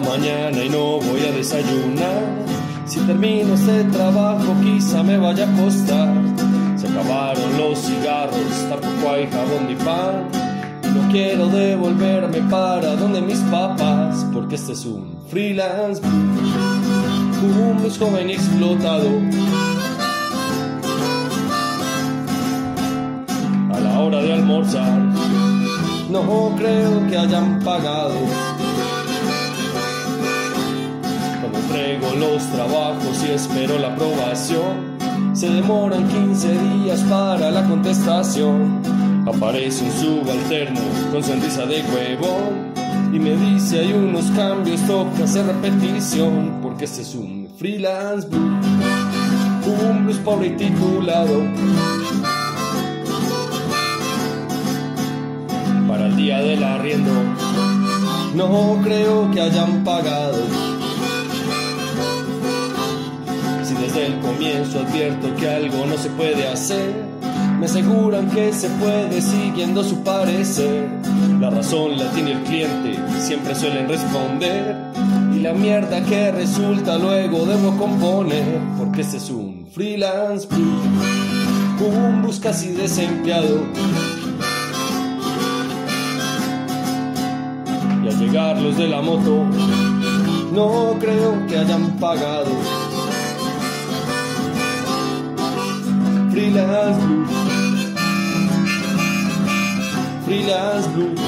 mañana y no voy a desayunar. Si termino este trabajo quizá me vaya a costar. Se acabaron los cigarros, tampoco hay jabón ni pan. Y no quiero devolverme para donde mis papás, porque este es un freelance. Un joven explotado. A la hora de almorzar, no creo que hayan pagado. Los trabajos y espero la aprobación, se demoran 15 días para la contestación. Aparece un subalterno con sonrisa de huevón y me dice hay unos cambios, toca hacer repetición, porque este es un freelance blues, un blues pobre. Para el día del arriendo, no creo que hayan pagado. Desde el comienzo advierto que algo no se puede hacer, me aseguran que se puede siguiendo su parecer. La razón la tiene el cliente, siempre suelen responder. Y la mierda que resulta luego debo componer, porque este es un freelance blues, un bus casi desempleado. Y al llegar los de la moto, no creo que hayan pagado. Freelance blues. Freelance blues.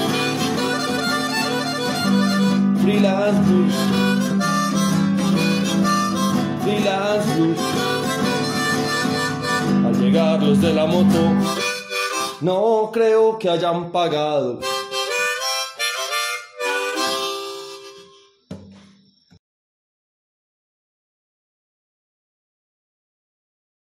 Freelance blues. Freelance blues. Al llegar los de la moto, no creo que hayan pagado.